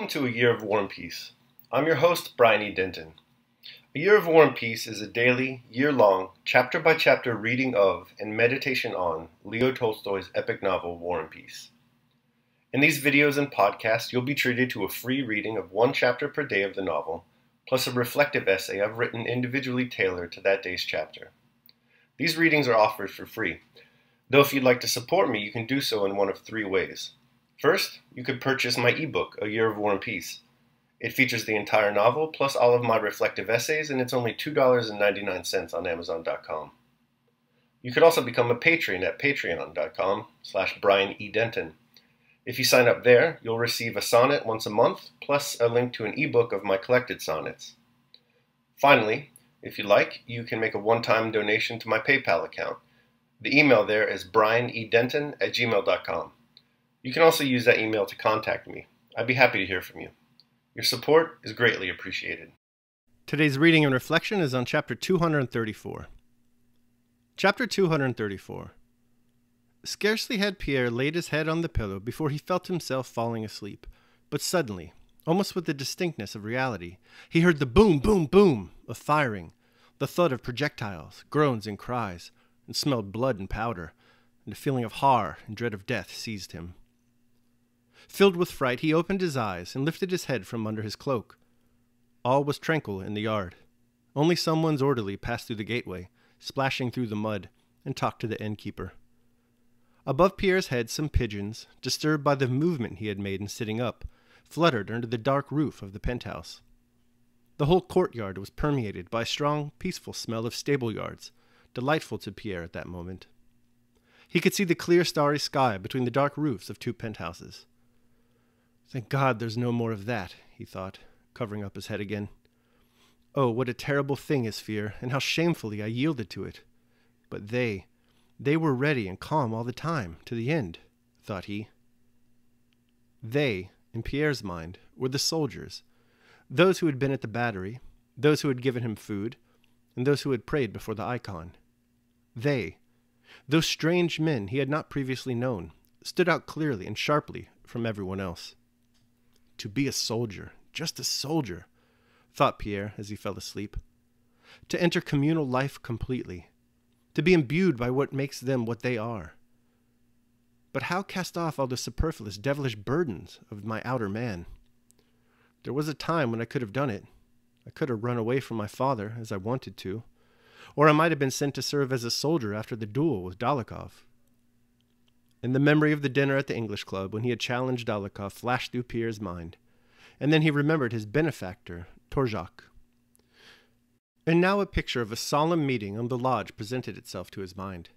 Welcome to A Year of War and Peace. I'm your host, Brian. Denton. A Year of War and Peace is a daily, year long, chapter by chapter reading of and meditation on Leo Tolstoy's epic novel, War and Peace. In these videos and podcasts, you'll be treated to a free reading of one chapter per day of the novel, plus a reflective essay I've written individually tailored to that day's chapter. These readings are offered for free, though if you'd like to support me, you can do so in one of three ways. First, you could purchase my ebook, A Year of War and Peace. It features the entire novel plus all of my reflective essays, and it's only $2.99 on Amazon.com. You could also become a patron at patreon.com slash Brian E. Denton. If you sign up there, you'll receive a sonnet once a month, plus a link to an ebook of my collected sonnets. Finally, if you like, you can make a one-time donation to my PayPal account. The email there is brianedenton at gmail.com. You can also use that email to contact me. I'd be happy to hear from you. Your support is greatly appreciated. Today's reading and reflection is on chapter 234. Chapter 234. Scarcely had Pierre laid his head on the pillow before he felt himself falling asleep. But suddenly, almost with the distinctness of reality, he heard the boom, boom, boom of firing, the thud of projectiles, groans and cries, and smelled blood and powder, and a feeling of horror and dread of death seized him. Filled with fright, he opened his eyes and lifted his head from under his cloak. All was tranquil in the yard. Only someone's orderly passed through the gateway, splashing through the mud, and talked to the innkeeper. Above Pierre's head, some pigeons, disturbed by the movement he had made in sitting up, fluttered under the dark roof of the penthouse. The whole courtyard was permeated by a strong, peaceful smell of stable yards, delightful to Pierre at that moment. He could see the clear, starry sky between the dark roofs of two penthouses. Thank God there's no more of that, he thought, covering up his head again. Oh, what a terrible thing is fear, and how shamefully I yielded to it. But they, they were ready and calm all the time, to the end, thought he. They, in Pierre's mind, were the soldiers, those who had been at the battery, those who had given him food, and those who had prayed before the icon. They, those strange men he had not previously known, stood out clearly and sharply from everyone else. To be a soldier, just a soldier, thought Pierre as he fell asleep. To enter communal life completely, to be imbued by what makes them what they are. But how cast off all the superfluous, devilish burdens of my outer man? There was a time when I could have done it. I could have run away from my father, as I wanted to, or I might have been sent to serve as a soldier after the duel with Dólokhov. And the memory of the dinner at the English Club when he had challenged Dólokhov flashed through Pierre's mind, and then he remembered his benefactor, Torzhok. And now a picture of a solemn meeting on the lodge presented itself to his mind.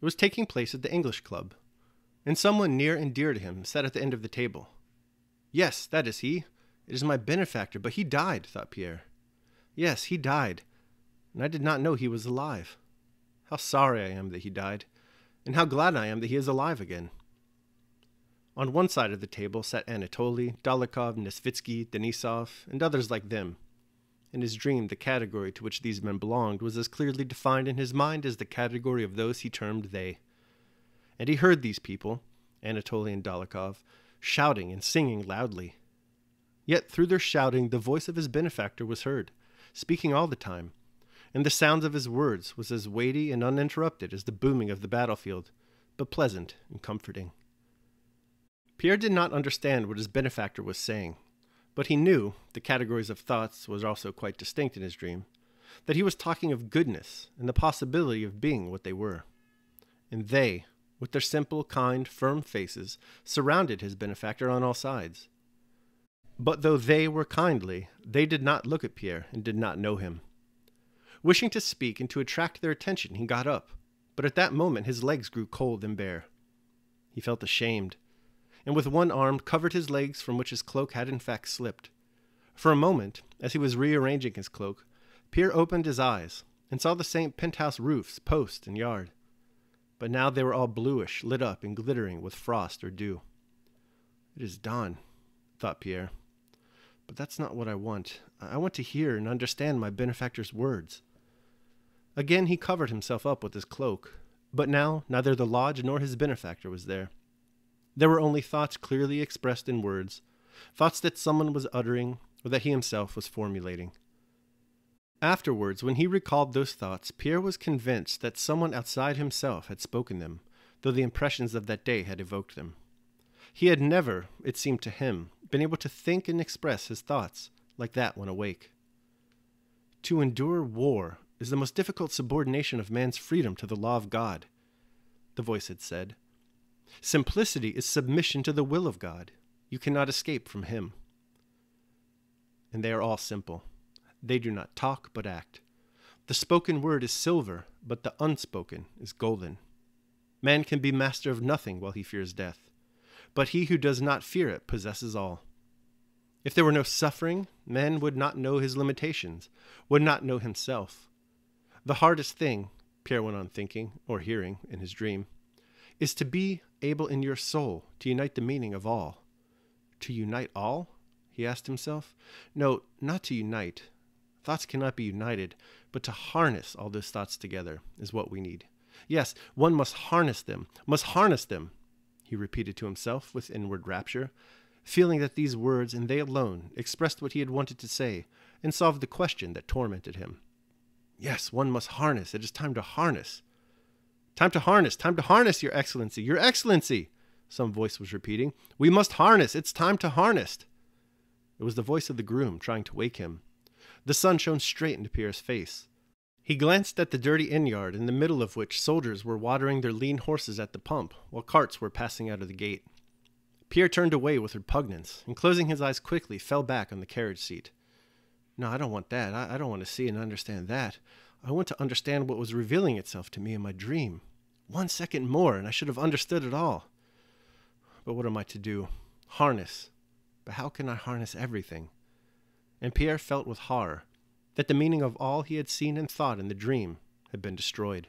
It was taking place at the English Club, and someone near and dear to him sat at the end of the table. Yes, that is he. It is my benefactor, but he died, thought Pierre. Yes, he died, and I did not know he was alive. How sorry I am that he died and how glad I am that he is alive again. On one side of the table sat Anatoly, Dólokhov, Nesvitsky, Denisov, and others like them. In his dream, the category to which these men belonged was as clearly defined in his mind as the category of those he termed they. And he heard these people, Anatoly and Dólokhov, shouting and singing loudly. Yet through their shouting, the voice of his benefactor was heard, speaking all the time, and the sound of his words was as weighty and uninterrupted as the booming of the battlefield, but pleasant and comforting. Pierre did not understand what his benefactor was saying, but he knew the categories of thoughts was also quite distinct in his dream, that he was talking of goodness and the possibility of being what they were. And they, with their simple, kind, firm faces, surrounded his benefactor on all sides. But though they were kindly, they did not look at Pierre and did not know him. Wishing to speak and to attract their attention, he got up, but at that moment his legs grew cold and bare. He felt ashamed, and with one arm covered his legs from which his cloak had in fact slipped. For a moment, as he was rearranging his cloak, Pierre opened his eyes and saw the same penthouse roofs, post, and yard. But now they were all bluish, lit up and glittering with frost or dew. It is dawn, thought Pierre. But that's not what I want. I want to hear and understand my benefactor's words. Again he covered himself up with his cloak, but now neither the lodge nor his benefactor was there. There were only thoughts clearly expressed in words, thoughts that someone was uttering or that he himself was formulating. Afterwards, when he recalled those thoughts, Pierre was convinced that someone outside himself had spoken them, though the impressions of that day had evoked them. He had never, it seemed to him, been able to think and express his thoughts like that when awake. To endure war is the most difficult subordination of man's freedom to the law of God, the voice had said. Simplicity is submission to the will of God. You cannot escape from Him. And they are all simple. They do not talk, but act. The spoken word is silver, but the unspoken is golden. Man can be master of nothing while he fears death, but he who does not fear it possesses all. If there were no suffering, man would not know his limitations, would not know himself. The hardest thing, Pierre went on thinking, or hearing, in his dream, is to be able in your soul to unite the meaning of all. To unite all? he asked himself. No, not to unite. Thoughts cannot be united, but to harness all those thoughts together is what we need. Yes, one must harness them, must harness them, he repeated to himself with inward rapture, feeling that these words and they alone expressed what he had wanted to say and solved the question that tormented him. Yes, one must harness. It is time to harness. Time to harness. Time to harness, Your Excellency. Your Excellency, some voice was repeating. We must harness. It's time to harness. It was the voice of the groom trying to wake him. The sun shone straight into Pierre's face. He glanced at the dirty inn yard, in the middle of which soldiers were watering their lean horses at the pump, while carts were passing out of the gate. Pierre turned away with repugnance, and closing his eyes quickly, fell back on the carriage seat. No, I don't want that. I, I don't want to see and understand that. I want to understand what was revealing itself to me in my dream. One second more, and I should have understood it all. But what am I to do? Harness. But how can I harness everything? And Pierre felt with horror that the meaning of all he had seen and thought in the dream had been destroyed.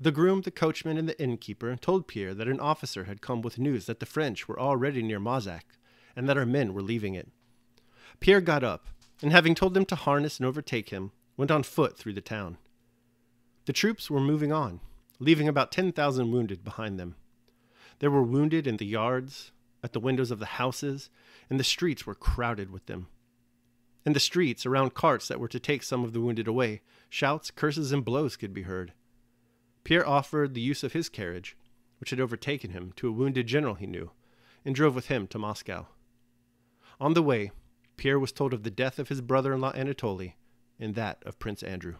The groom, the coachman, and the innkeeper told Pierre that an officer had come with news that the French were already near Mozhaysk, and that our men were leaving it. Pierre got up, and having told them to harness and overtake him, went on foot through the town. The troops were moving on, leaving about 10,000 wounded behind them. There were wounded in the yards, at the windows of the houses, and the streets were crowded with them. In the streets, around carts that were to take some of the wounded away, shouts, curses, and blows could be heard. Pierre offered the use of his carriage, which had overtaken him, to a wounded general he knew, and drove with him to Moscow. On the way, Pierre was told of the death of his brother in law Anatoly and that of Prince Andrew.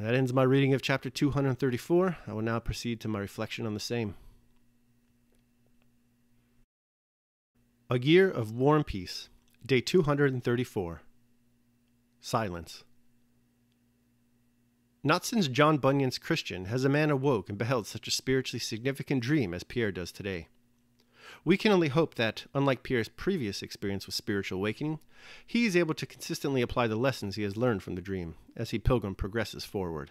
That ends my reading of chapter 234. I will now proceed to my reflection on the same. A Year of War and Peace, Day 234. Silence. Not since John Bunyan's Christian has a man awoke and beheld such a spiritually significant dream as Pierre does today. We can only hope that, unlike Pierre's previous experience with spiritual awakening, he is able to consistently apply the lessons he has learned from the dream as he pilgrim progresses forward.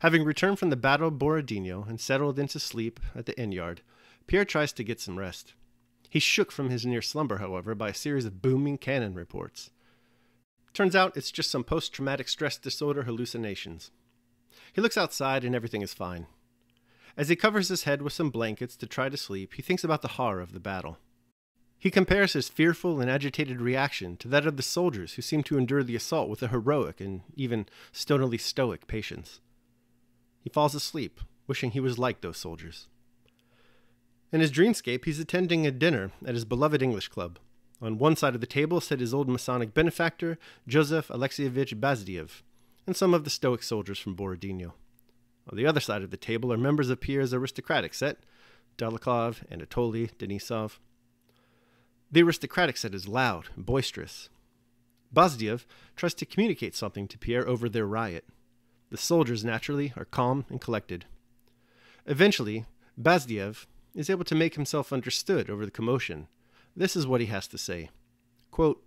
Having returned from the Battle of Borodino and settled into sleep at the inn yard, Pierre tries to get some rest. He's shook from his near slumber, however, by a series of booming cannon reports. Turns out it's just some post traumatic stress disorder hallucinations. He looks outside and everything is fine. As he covers his head with some blankets to try to sleep, he thinks about the horror of the battle. He compares his fearful and agitated reaction to that of the soldiers who seem to endure the assault with a heroic and even stonily stoic patience. He falls asleep, wishing he was like those soldiers. In his dreamscape, he's attending a dinner at his beloved English club. On one side of the table sat his old Masonic benefactor, Joseph Alexievich Bazdiev, and some of the Stoic soldiers from Borodino. On the other side of the table are members of Pierre's aristocratic set Dolokhov, and Anatoly, Denisov. The aristocratic set is loud and boisterous. Bazdiev tries to communicate something to Pierre over their riot. The soldiers, naturally, are calm and collected. Eventually, Bazdiev is able to make himself understood over the commotion. This is what he has to say Quote,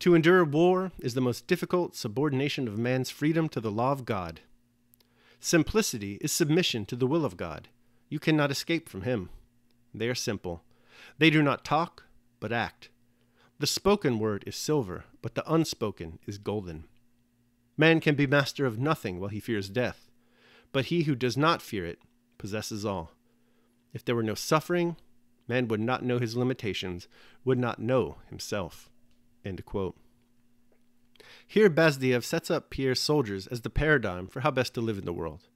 To endure war is the most difficult subordination of man's freedom to the law of God. Simplicity is submission to the will of God. You cannot escape from Him. They are simple. They do not talk, but act. The spoken word is silver, but the unspoken is golden. Man can be master of nothing while he fears death, but he who does not fear it possesses all. If there were no suffering, man would not know his limitations, would not know himself. Here, Basdiev sets up Pierre's soldiers as the paradigm for how best to live in the world.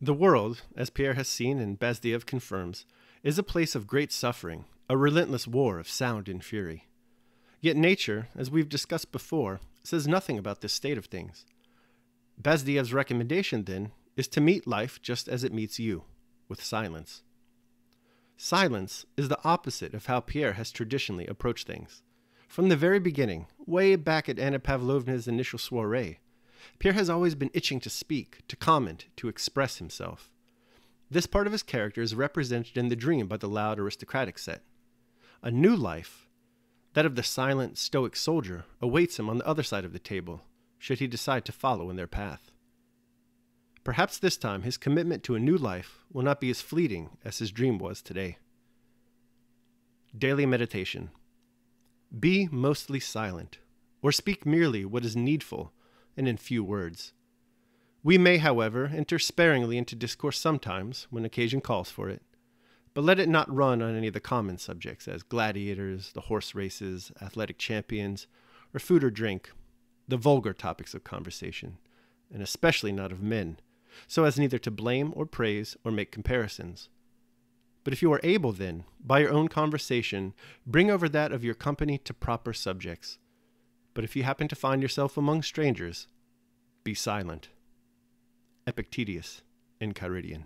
The world, as Pierre has seen and Basdiev confirms, is a place of great suffering, a relentless war of sound and fury. Yet nature, as we've discussed before, says nothing about this state of things. Basdiev's recommendation, then, is to meet life just as it meets you, with silence. Silence is the opposite of how Pierre has traditionally approached things. From the very beginning, way back at Anna Pavlovna's initial soiree, Pierre has always been itching to speak, to comment, to express himself. This part of his character is represented in the dream by the loud aristocratic set. A new life, that of the silent, stoic soldier, awaits him on the other side of the table, should he decide to follow in their path. Perhaps this time his commitment to a new life will not be as fleeting as his dream was today. Daily Meditation Be mostly silent, or speak merely what is needful and in few words. We may, however, enter sparingly into discourse sometimes, when occasion calls for it, but let it not run on any of the common subjects, as gladiators, the horse races, athletic champions, or food or drink, the vulgar topics of conversation, and especially not of men, so as neither to blame or praise or make comparisons. But if you are able, then, by your own conversation, bring over that of your company to proper subjects. But if you happen to find yourself among strangers, be silent. Epictetus Enchiridion.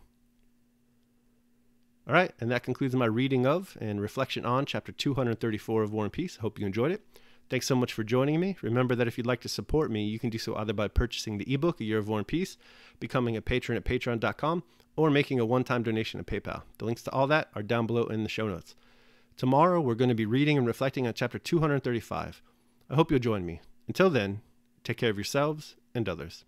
All right, and that concludes my reading of and reflection on chapter 234 of War and Peace. Hope you enjoyed it. Thanks so much for joining me. Remember that if you'd like to support me, you can do so either by purchasing the ebook, A Year of War and Peace, becoming a patron at patreon.com, or making a one time donation at PayPal. The links to all that are down below in the show notes. Tomorrow, we're going to be reading and reflecting on chapter 235. I hope you'll join me. Until then, take care of yourselves and others.